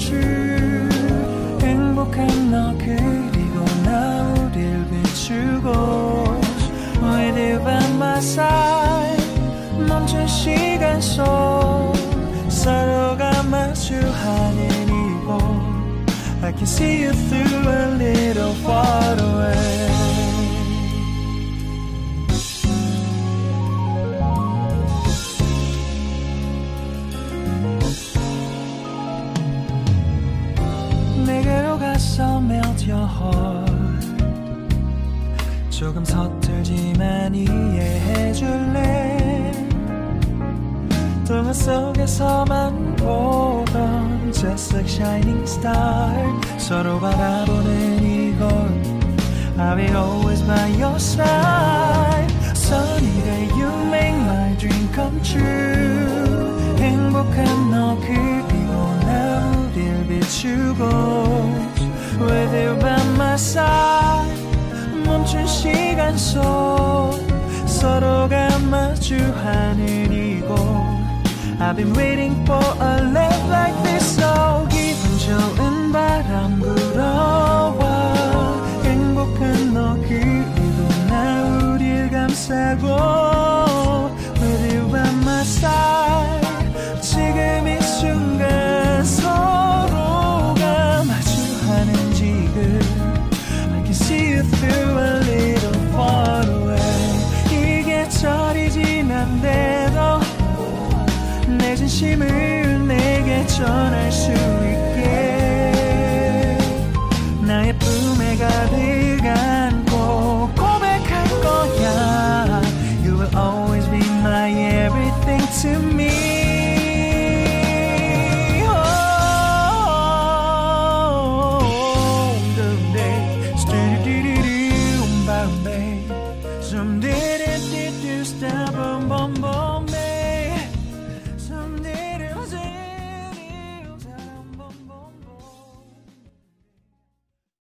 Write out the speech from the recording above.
dream come true 행복한 너 그리고 나 우릴 비추고 With you by my side 멈춘 시간 속 서로가 마주하는 이곳 I can see you through a little far melt your heart 조금 서툴지만 이해해줄래 동화 속에서만 보던 Just like shining star 서로 바라보는 이곳 I will always by your side Sunny day you make my dream come true 행복한 너 그리고 나 우릴 비추고 With you by my side 멈춘 시간 속 서로가 마주하는 이곳 I've been waiting for a love like this so 기분 좋은 바람 불어와 행복한 너 그리고 나 우릴 감싸고 지난데도 내 진심을 내게 전할 수 있게